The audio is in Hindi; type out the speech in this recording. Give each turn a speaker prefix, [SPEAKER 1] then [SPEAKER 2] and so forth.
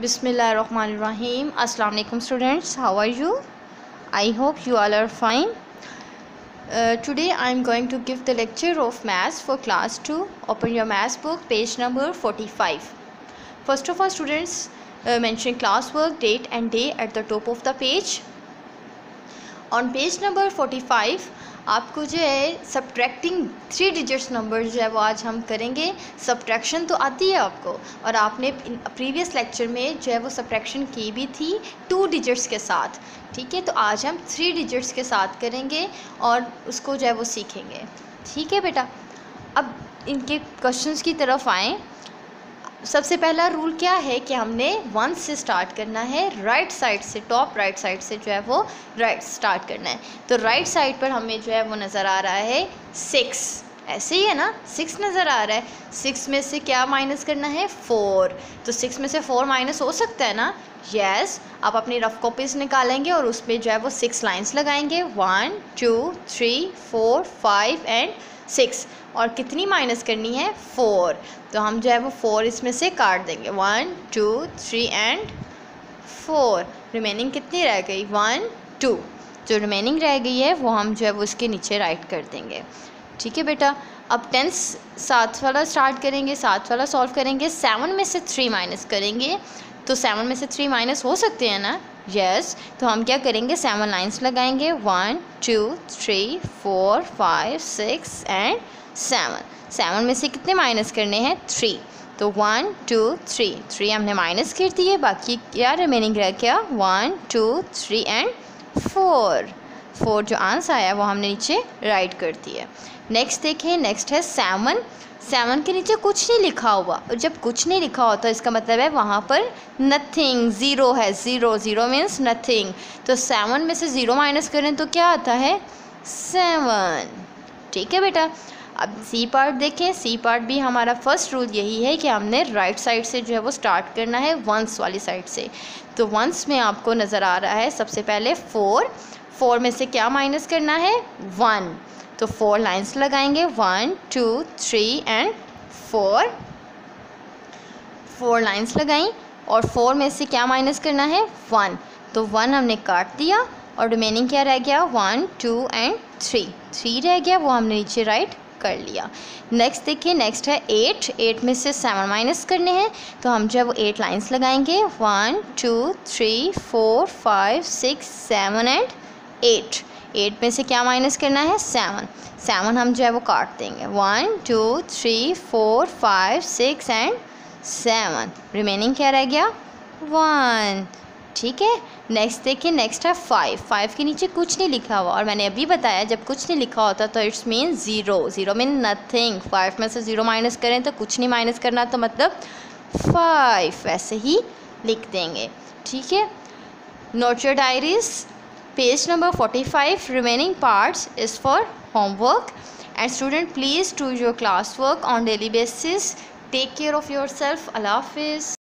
[SPEAKER 1] Bismillahirrahmanirrahim. Assalamu alaikum students. How are you? I hope you all are fine. Uh, today I am going to give the lecture of maths for class 2. Open your maths book page number 45. First of all students uh, mention class work date and day at the top of the page. On page number 45 आपको जो है सब्ट्रैक्टिंग थ्री डिजिट्स नंबर जो है वो आज हम करेंगे। सब्ट्रैक्शन तो आती है आपको। और आपने प्रीवियस लेक्चर में जो है वो सब्ट्रैक्शन की भी थी टू डिजिट्स के साथ। ठीक है? तो आज हम थ्री डिजिट्स के साथ करेंगे और उसको जो है वो सीखेंगे। ठीक है बेटा? अब इनके क्वेश्चंस की तरफ़ आएँ। सबसे पहला रूल क्या है कि हमने वन से स्टार्ट करना है राइट साइड से टॉप राइट साइड से जो है वो राइट स्टार्ट करना है। तो राइट साइड पर हमें जो है वो नज़र आ रहा है सिक्स ऐसे ही है ना? सिक्स नज़र आ रहा है। सिक्स में से क्या माइनस करना है? फोर तो सिक्स में से फोर माइनस हो सकता है ना? यस yes, आप अपनी रफ कॉपीज निकालेंगे और उसमें जो है वो सिक्स लाइंस लगाएँगे। One two three four five and six. और कितनी माइनस करनी है? फोर। तो हम जो है वो फोर इसमें से काट देंगे। One, two, three and four. Remaining कितनी रह गई? One, to. जो रिमेनिंग रह गई है, वो हम जो है वो उसके नीचे राइट कर देंगे। ठीक है बेटा? अब टेंथ सात वाला स्टार्ट करेंगे, सात वाला सॉल्व करेंगे, सेवन में से थ्री माइनस करेंगे। तो सेवन में से थ्री माइनस हो सकते हैं ना? यस yes, तो हम क्या करेंगे? सेवन लाइन्स लगाएँगे. One two three four five six and seven seven में से कितने माइनस करने हैं? थ्री तो वन टू थ्री थ्री हमने माइनस कर दिए. बाकी क्या रिमेनिंग रह गया? One two three and four four जो आंसर आया वो हमने नीचे राइट कर दिया। नेक्स्ट देखें नेक्स्ट है सेवन सेवन के नीचे कुछ नहीं लिखा हुआ। और जब कुछ नहीं लिखा होता, इसका मतलब है वहाँ पर नथिंग ज़ीरो है। ज़ीरो ज़ीरो मीन्स नथिंग तो सेवन में से ज़ीरो माइनस करें तो क्या आता है? सेवन ठीक है बेटा? अब सी पार्ट देखें। सी पार्ट भी हमारा फ़र्स्ट रूल यही है कि हमने राइट साइड से जो है वो स्टार्ट करना है वंस वाली साइड से। तो वंस में आपको नज़र आ रहा है सबसे पहले फोर फोर में से क्या माइनस करना है? वन। तो फोर लाइंस लगाएँगे। One, two, three and four. Four lines लगाई और फोर में से क्या माइनस करना है? वन। तो वन हमने काट दिया और रिमेनिंग क्या रह गया? One, two and three. Three रह गया, वो हमने नीचे राइट कर लिया। नेक्स्ट देखिए नेक्स्ट है एट एट में से सेवन माइनस करने हैं। तो हम जब एट लाइंस लगाएँगे, one two three four five six seven and eight. Eight में से क्या माइनस करना है? सेवन। सेवन हम जो है वो काट देंगे। One, two, three, four, five, six and seven. Remaining क्या रह गया? वन। ठीक है? नेक्स्ट देखिए, नेक्स्ट है फाइव। फाइव के नीचे कुछ नहीं लिखा हुआ। और मैंने अभी बताया, जब कुछ नहीं लिखा होता तो it's mean zero. Zero mean nothing. Five में से ज़ीरो माइनस करें तो कुछ नहीं माइनस करना तो मतलब फाइव। वैसे ही लिख देंगे। ठीक है? Note your diaries. page number 45 remaining parts is for homework. And student please do your classwork on daily basis. Take care of yourself. Allah hafiz.